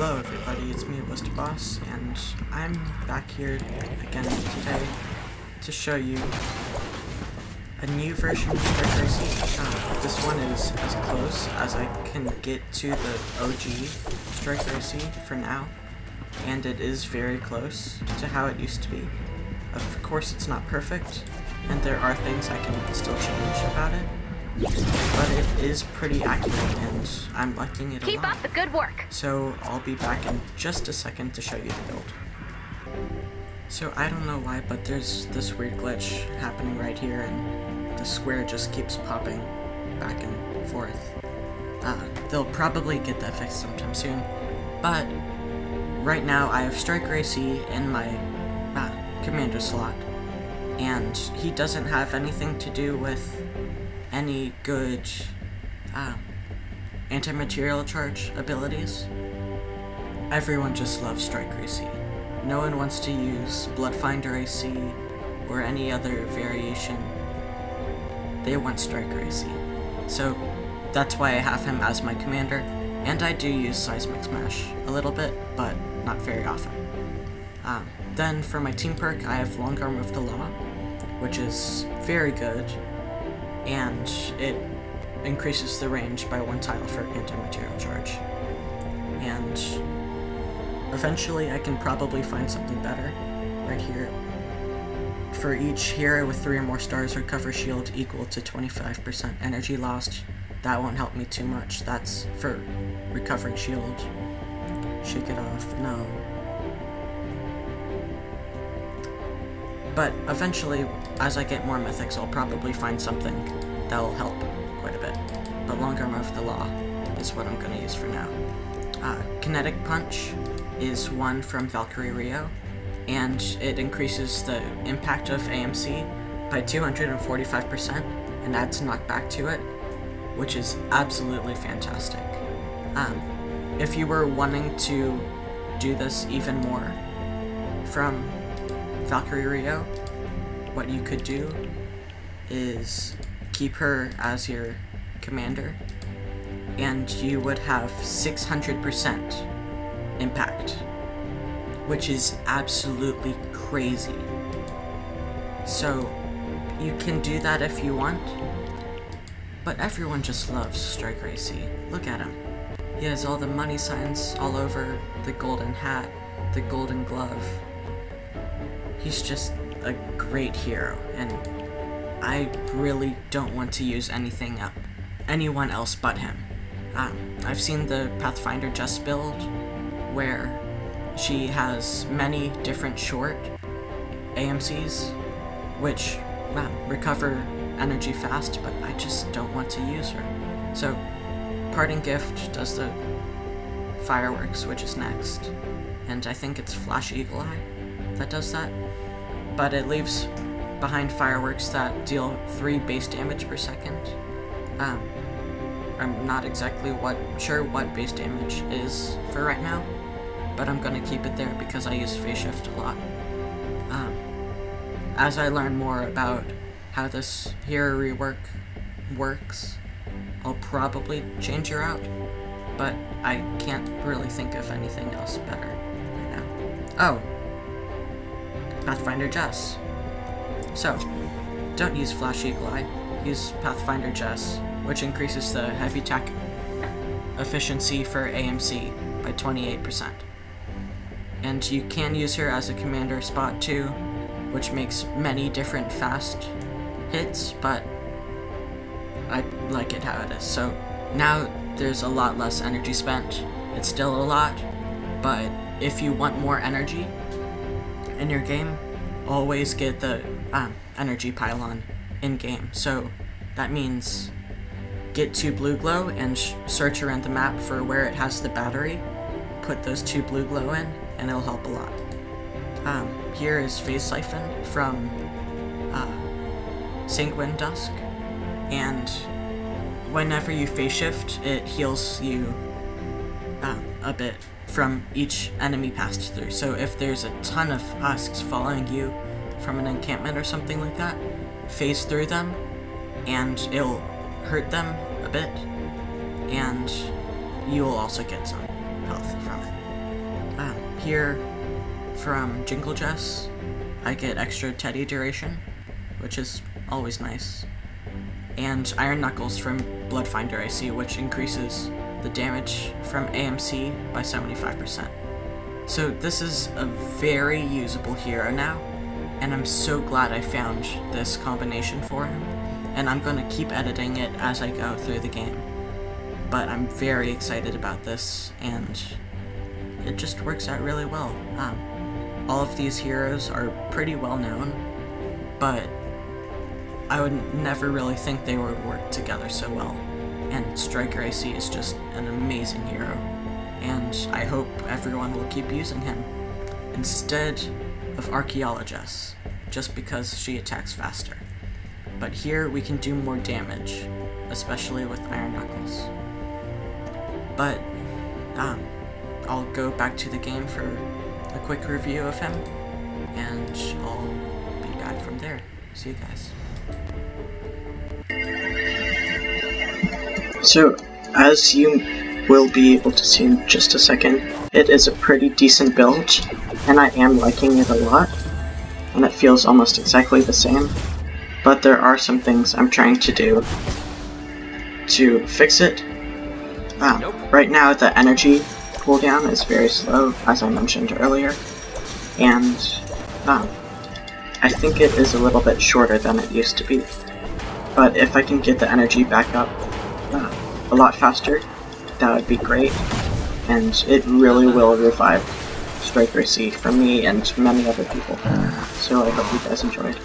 Hello everybody, it's me, WASDBoss, and I'm back here again today to show you a new version of Striker AC. Uh, this one is as close as I can get to the OG Striker AC for now, and it is very close to how it used to be. Of course it's not perfect, and there are things I can still change about it, but it is pretty accurate and I'm liking it a Keep lot. up the good work. So I'll be back in just a second to show you the build. So I don't know why, but there's this weird glitch happening right here and the square just keeps popping back and forth. Uh, they'll probably get that fixed sometime soon, but right now I have Striker AC in my uh, commander slot, and he doesn't have anything to do with any good uh, anti-material charge abilities. Everyone just loves Striker AC. No one wants to use Bloodfinder AC or any other variation. They want Striker AC. So that's why I have him as my commander, and I do use Seismic Smash a little bit, but not very often. Um, then for my team perk, I have Long Arm of the Law, which is very good, and it increases the range by one tile for anti-material charge. And eventually I can probably find something better right here. For each hero with three or more stars, recover shield equal to 25% energy lost. That won't help me too much. That's for recovering shield. Shake it off. No. But eventually, as I get more mythics, I'll probably find something that'll help quite a bit. But Long Arm of the Law is what I'm going to use for now. Uh, Kinetic Punch is one from Valkyrie Rio, and it increases the impact of AMC by 245% and adds knockback to it, which is absolutely fantastic. Um, if you were wanting to do this even more from Valkyrie Rio, what you could do is keep her as your commander, and you would have 600% impact, which is absolutely crazy. So, you can do that if you want, but everyone just loves Striker AC. Look at him. He has all the money signs all over the golden hat, the golden glove. He's just a great hero, and I really don't want to use anything up, anyone else but him. Um, I've seen the Pathfinder Jess build, where she has many different short AMCs, which recover energy fast, but I just don't want to use her. So, Parting Gift does the fireworks, which is next, and I think it's Flash Eagle Eye that does that, but it leaves behind fireworks that deal 3 base damage per second. Um, I'm not exactly what sure what base damage is for right now, but I'm gonna keep it there because I use phase shift a lot. Um, as I learn more about how this hero rework works, I'll probably change her out, but I can't really think of anything else better right now. Oh, Pathfinder Jess. So, don't use Flash Eagle Eye, use Pathfinder Jess, which increases the heavy attack efficiency for AMC by 28%. And you can use her as a commander spot too, which makes many different fast hits, but I like it how it is. So now there's a lot less energy spent. It's still a lot, but if you want more energy in your game, always get the um, energy pylon in game. So that means get to blue glow and search around the map for where it has the battery. Put those two blue glow in, and it'll help a lot. Um, here is Phase Siphon from uh, Sanguine Dusk, and whenever you phase shift, it heals you a bit from each enemy passed through. So if there's a ton of husks following you from an encampment or something like that, phase through them, and it'll hurt them a bit, and you will also get some health from it. uh, here from Jingle Jess, I get extra Teddy duration, which is always nice. And Iron Knuckles from Bloodfinder AC, which increases the damage from AMC by 75%. So this is a very usable hero now, and I'm so glad I found this combination for him, and I'm going to keep editing it as I go through the game. But I'm very excited about this, and it just works out really well. Um, all of these heroes are pretty well known, but I would never really think they would work together so well. And Striker AC is just an amazing hero, and I hope everyone will keep using him instead of Archaeolo-Jess, just because she attacks faster. But here we can do more damage, especially with Iron Knuckles. But, um, I'll go back to the game for a quick review of him, and I'll be back from there. See you guys. So, as you will be able to see in just a second, it is a pretty decent build, and I am liking it a lot, and it feels almost exactly the same, but there are some things I'm trying to do to fix it. Um, right now the energy cooldown is very slow, as I mentioned earlier, and um, I think it is a little bit shorter than it used to be. But if I can get the energy back up uh, a lot faster, that would be great, and it really will revive Striker AC for me and many other people. So I hope you guys enjoyed.